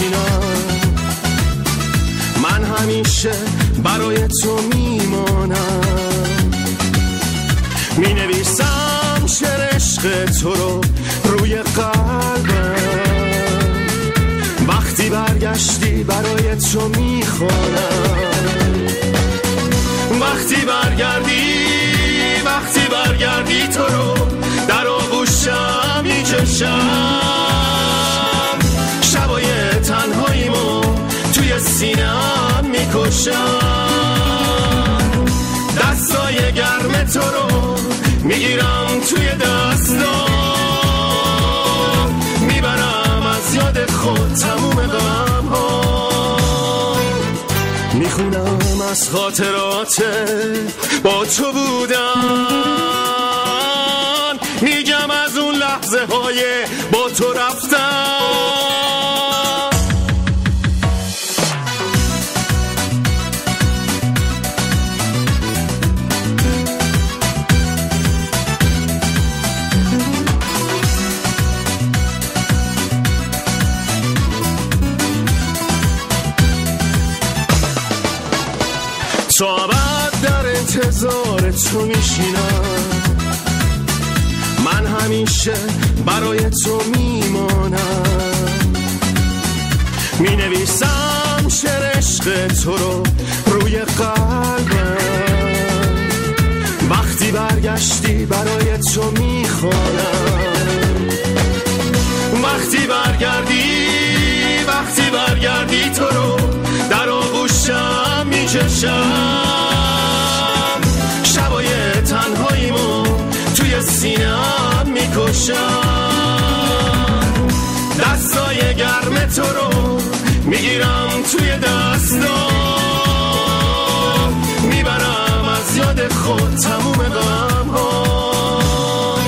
تو میشینم من همیشه برای تو میمانم. می نویسم شعر عشق تو رو روی قلبم. وقتی برگشتی برای تو می‌خوانم. وقتی برگردی وقتی برگردی تو رو در آغوشم میچشم می‌کشم. دستای گرم تو رو می‌گیرم توی دستام. می‌برم از یاد خود تموم غم ها می‌خونم از خاطرات با تو بودن. میگم از اون لحظه های با تو رفتم بعد در انتظار تو میشینم. من همیشه برای تو میمانم. می نویسم شعر عشق تو رو روی قلبم. وقتی برگشتی برای تو می‌خوانم. وقتی برگردی وقتی برگردی تو رو در آغوشم میچشم می‌کشم دستای گرم تو رو می‌گیرم توی دستام. می‌برم از یاد خود تموم غم ها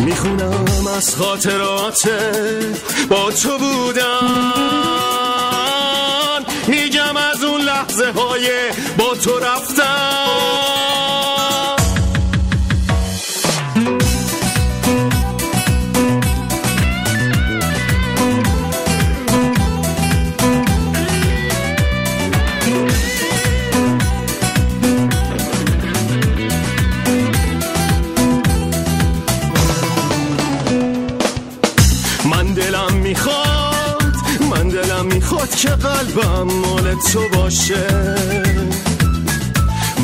می‌خونم از خاطرات با تو بودن. میگم از اون لحظه های با تو رفتم که قلبم مال تو باشه.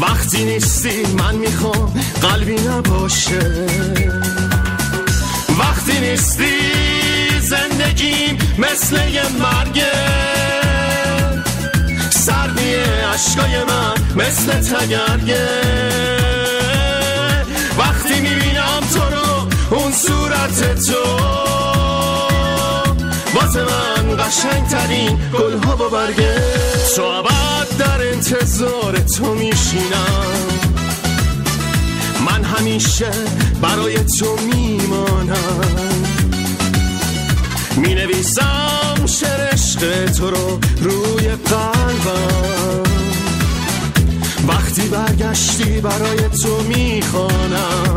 وقتی نیستی من می‌خوام قلبی نباشه. وقتی نیستی زندگیم مثل یه مرگه سردی عشقای من مثل تگرگه وقتی می‌بینم تو رو اون صورت تو واسه من قشنگ ترین گل ها با برگه. تو ابد در انتظار تو میشینم. من همیشه برای تو میمانم. می نویسم تو رو روی قلبم. وقتی برگشتی برای تو می‌خوانم.